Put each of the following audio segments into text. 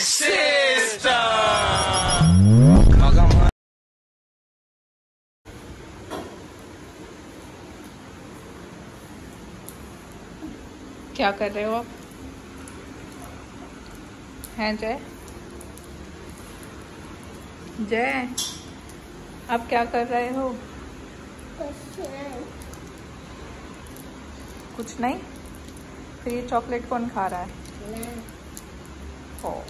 क्या कर रहे हो आप? हैं जय। जय। आप क्या कर रहे हो? कुछ नहीं। फिर ये चॉकलेट कौन खा रहा है? ओ।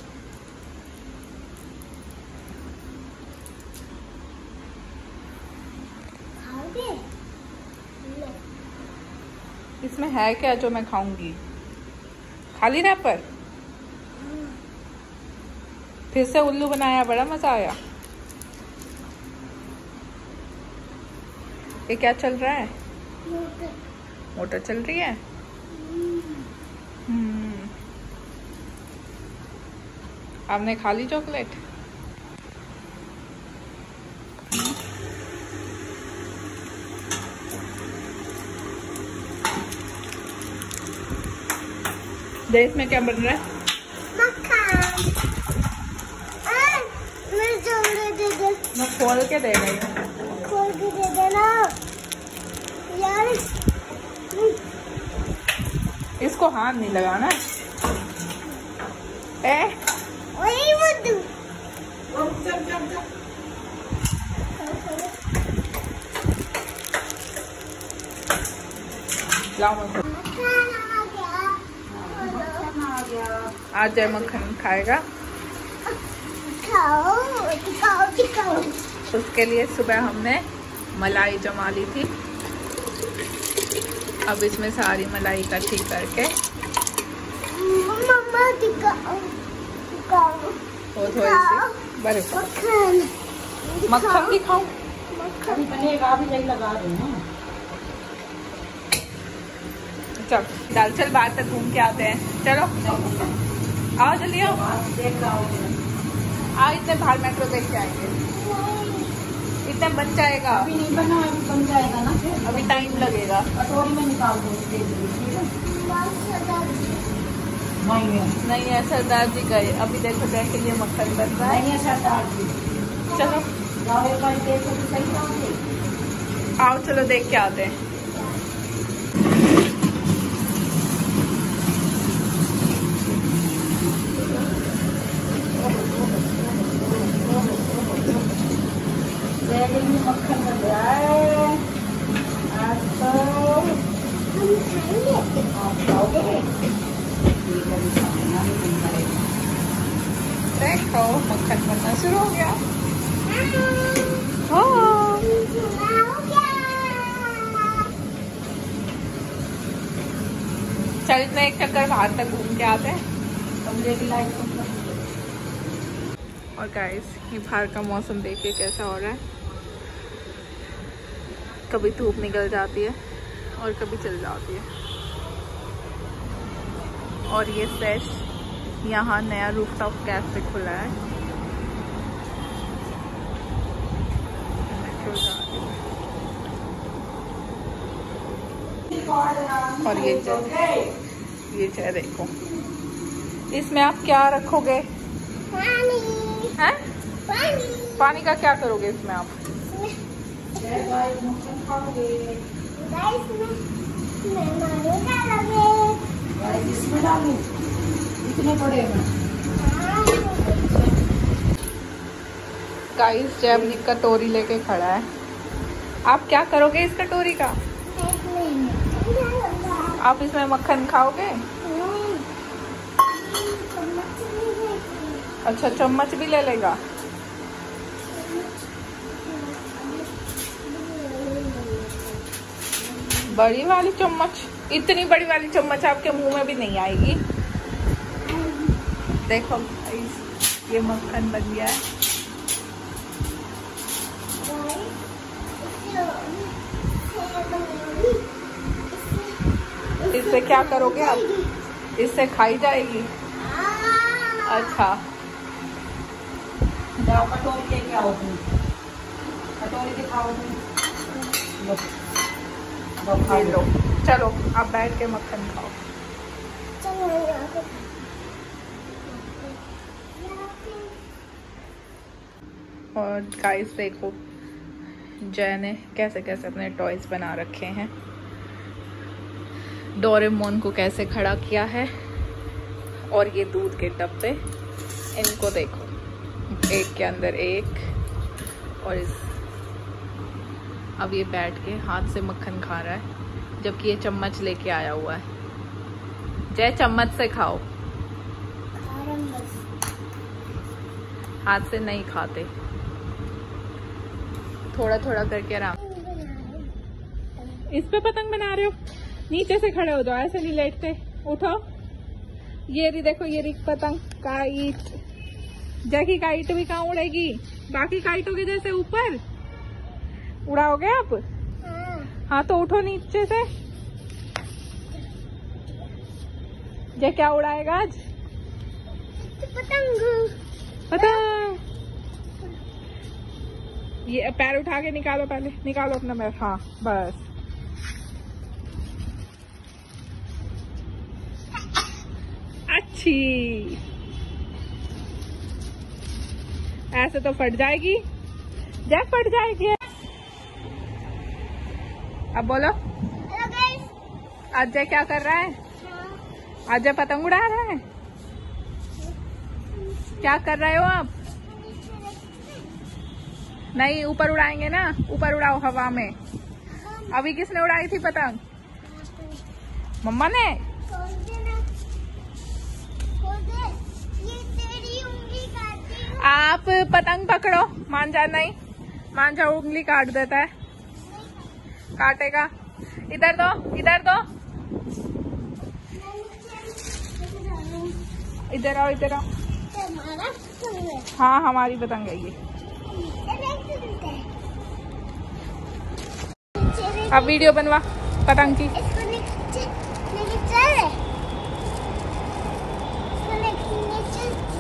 इसमें है क्या जो मैं खाऊँगी? खाली रैपर? फिर से उल्लू बनाया बड़ा मज़ा आया। ये क्या चल रहा है? मोटर। चल रही है? हम्म। आपने खा ली चॉकलेट? देश में क्या बन रहा है। मैं खोल के दे रही खोल के दे देना यार इसको हाथ नहीं लगाना। ए। लाओ मक्खन आज जय मक्खन खाएगा। खाओ दिखाओ दिखाओ उसके लिए सुबह हमने मलाई जमा ली थी। अब इसमें सारी मलाई इकट्ठी करके मम्मा दिखाओ दिखाओ। वो थोड़ी सी बड़े। मक्खन मक्खन बनेगा भी नहीं लगा रहे हैं चल दाल चल बाहर तक घूम के आते हैं। चलो। आओ जल्दी आओ देख रहा हूँ? आओ इतने बाहर मेट्रो देख के आएँगे। इतने बन जाएगा। अभी नहीं बना अभी बन जाएगा ना फिर। अभी टाइम लगेगा। कटोरी में निकाल दो है? नहीं है। सरदार जी गए अभी देखो के लिए मक्खन बन रहा है। नहीं है सरदार जी। चलो। आओ चलो देख के आते हैं जैसे ही मक्खन बन रहा है आज तो आप खाओगे ठीक है अभी खाना भी नहीं करेगा देखो मक्खन बनना शुरू हो गया चल एक चक्कर बाहर तक घूम के आते हैं और गाइस ये बाहर का मौसम देखिए कैसा हो रहा है? कभी धूप निकल जाती है और कभी चल जाती है। और ये फ्रेश यहाँ नया रूफटॉप कैफ़े खुला है है। और ये ये चाय देखो इसमें आप क्या रखोगे पानी हैं पानी पानी का क्या करोगे इसमें आप इसमें इतने बड़े गाइस जय अपनी कटोरी लेके खड़ा है आप क्या करोगे इस कटोरी का? आप इसमें मक्खन खाओगे? अच्छा चम्मच भी ले लेगा। बड़ी वाली चम्मच इतनी बड़ी वाली चम्मच आपके मुँह में भी नहीं आएगी। देखो गाइस ये मक्खन बन गया है। इससे क्या करोगे आप? इससे खाई जाएगी? अच्छा। जाओ कटोरी लेके आओ तुम। कटोरी दिखाओ तुम। लो। चलो आप बैठ के मक्खन खाओ। और गाइस देखो जय ने कैसे कैसे अपने टॉयज बना रखे हैं। डोरेमोन को कैसे खड़ा किया है और ये दूध के डब्बे इनको देखो एक के अंदर एक और इस अब ये बैठ के हाथ से मक्खन खा रहा है जबकि ये चम्मच लेके आया हुआ है। जय चम्मच से खाओ। हाथ से नहीं खाते। थोड़ा थोड़ा करके आराम। इस पे पतंग बना रहे हो? नीचे से खड़े हो जाओ ऐसे नहीं लेटते। उठो। ये रही देखो ये रही पतंग काइट। जैकी काइट भी कहाँ उड़ेगी? बाकी काइटों के जैसे ऊपर? उड़ाओगे आप? हाँ तो उठो नीचे से। जय क्या उड़ाएगा आज? पतंग। पतंग। ये पैर उठा के निकालो पहले। निकालो अपना पैर। हाँ बस। अच्छी। ऐसे तो फट जाएगी। जब फट जाएगी। अब बोलो। अजय क्या कर रहा है। अजय पतंग उड़ा रहा है? क्या कर रहे हो आप? नहीं, ऊपर उड़ाएँगे ना? ऊपर उड़ाओ हवा में। अभी किसने उड़ाई थी पतंग? मम्मा ने? आप पतंग पकड़ो। मांझा नहीं। मांझा उंगली काट देता है। काटेगा। इधर दो इधर दो। इधर आओ इधर आओ। हाँ हमारी पतंग है ये। अब वीडियो बनवा पतंग की।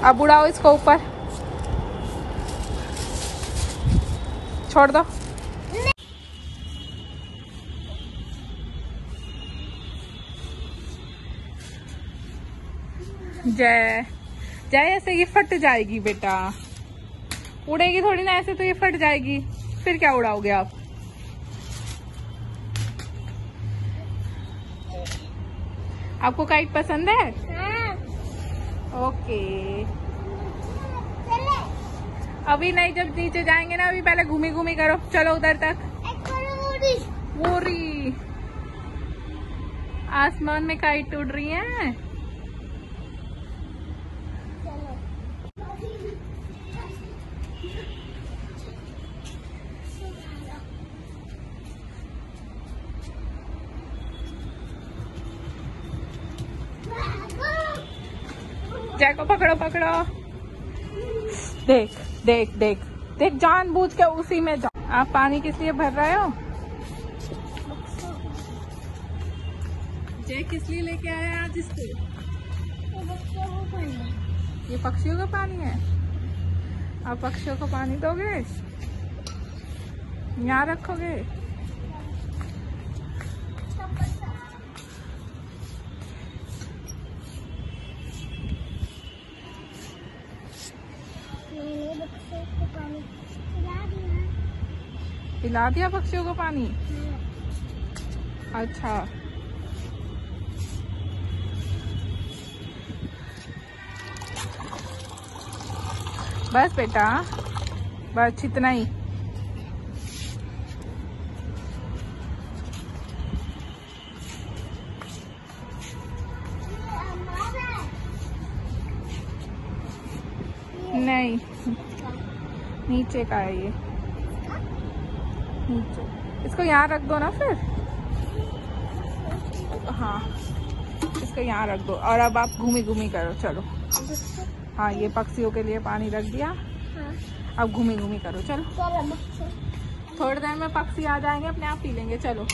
अब उड़ाओ इसको ऊपर। छोड़ दो। जय जय ऐसे ये फट जाएगी बेटा। उड़ेगी थोड़ी ना ऐसे तो ये फट जाएगी। फिर क्या उड़ाओगे आप? आपको काइट पसंद है? हाँ। ओके चले। अभी नहीं जब नीचे जाएँगे ना अभी पहले घूमी घूमी करो। चलो उधर तक। पूरी आसमान में काइट उड़ रही है। जय को पकड़ो पकड़ो। देख देख देख। देख जान बूझ के उसी में जा आप पानी किस लिए भर रहे हो? जय किस लिए लेके आया आज इसको? ये पक्षियों का पानी है। आप पक्षियों को पानी दोगे? यहाँ रखोगे? पानी। पिला दिया। पिला दिया पक्षियों को पानी? हाँ। अच्छा। बस बेटा बस इतना है। नहीं। नीचे का है ये। नीचे। इसको यहाँ रख दो ना फिर। हाँ। इसको यहाँ रख दो। और अब आप घूमी घूमी करो चलो। हाँ ये पक्षियों के लिए पानी रख दिया। हाँ। अब घूमी घूमी करो चलो। चलो थोड़ी देर में पक्षी आ जाएँगे अपने आप पी लेंगे चलो।